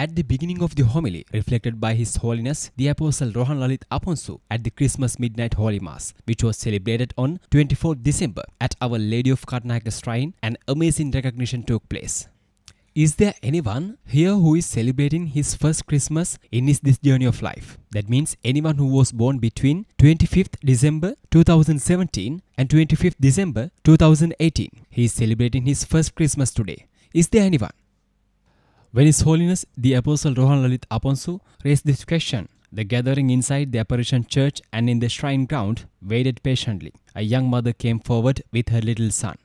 at the beginning of the homily reflected by His Holiness the Apostle Rohan Lalith Aponso at the Christmas Midnight Holy Mass, which was celebrated on 24th December at Our Lady of Katunayake Shrine, an amazing recognition took place. Is there anyone here who is celebrating his first Christmas in his this journey of life? That means anyone who was born between 25th December 2017 and 25th December 2018. He is celebrating his first Christmas today. Is there anyone? When His Holiness the Apostle Rohan Lalith Aponso raised this question, the gathering inside the apparition church and in the shrine ground waited patiently. A young mother came forward with her little son.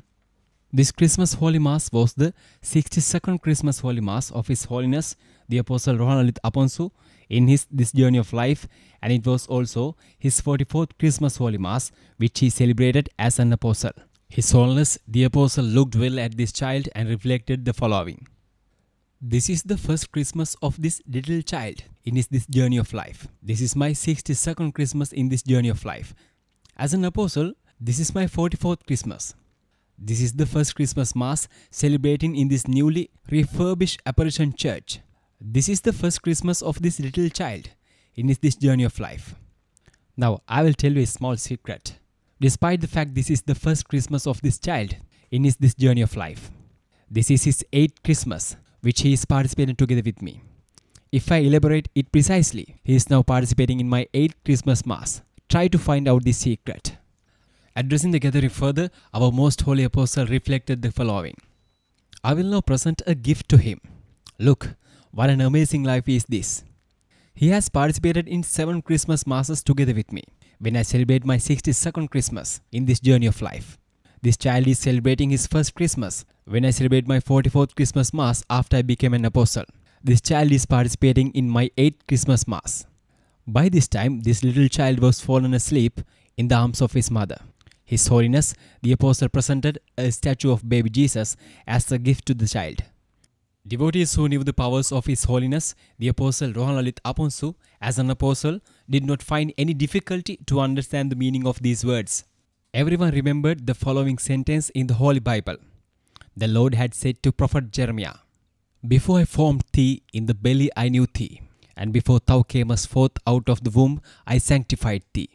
This Christmas Holy Mass was the 62nd Christmas Holy Mass of His Holiness the Apostle Rohan Lalith Aponso in his this journey of life, and it was also his 44th Christmas Holy Mass, which he celebrated as an apostle. His Holiness the Apostle looked well at this child and reflected the following. This is the first Christmas of this little child in his this journey of life. This is my 62nd Christmas in this journey of life. As an apostle, this is my 44th Christmas. This is the first Christmas Mass celebrating in this newly refurbished apparition church. This is the first Christmas of this little child in his this journey of life. Now, I will tell you a small secret. Despite the fact this is the first Christmas of this child in his this journey of life, this is his eighth Christmas, which he is participating together with me. If I elaborate it precisely, he is now participating in my eighth Christmas Mass. Try to find out the secret. Addressing the gathering further, our most holy apostle reflected the following I will now present a gift to him. Look, what an amazing life is this. He has participated in seven Christmas masses together with me when I celebrate my 62nd Christmas in this journey of life. This child is celebrating his first Christmas when I celebrate my 44th Christmas Mass after I became an apostle. This child is participating in my 8th Christmas Mass. By this time, this little child was fallen asleep in the arms of his mother. His Holiness, the Apostle presented a statue of baby Jesus as a gift to the child. Devotees who knew the powers of His Holiness, the Apostle Rohan Lalith Aponso, as an apostle, did not find any difficulty to understand the meaning of these words. Everyone remembered the following sentence in the Holy Bible. The Lord had said to Prophet Jeremiah, Before I formed thee in the belly I knew thee, and before thou camest forth out of the womb I sanctified thee.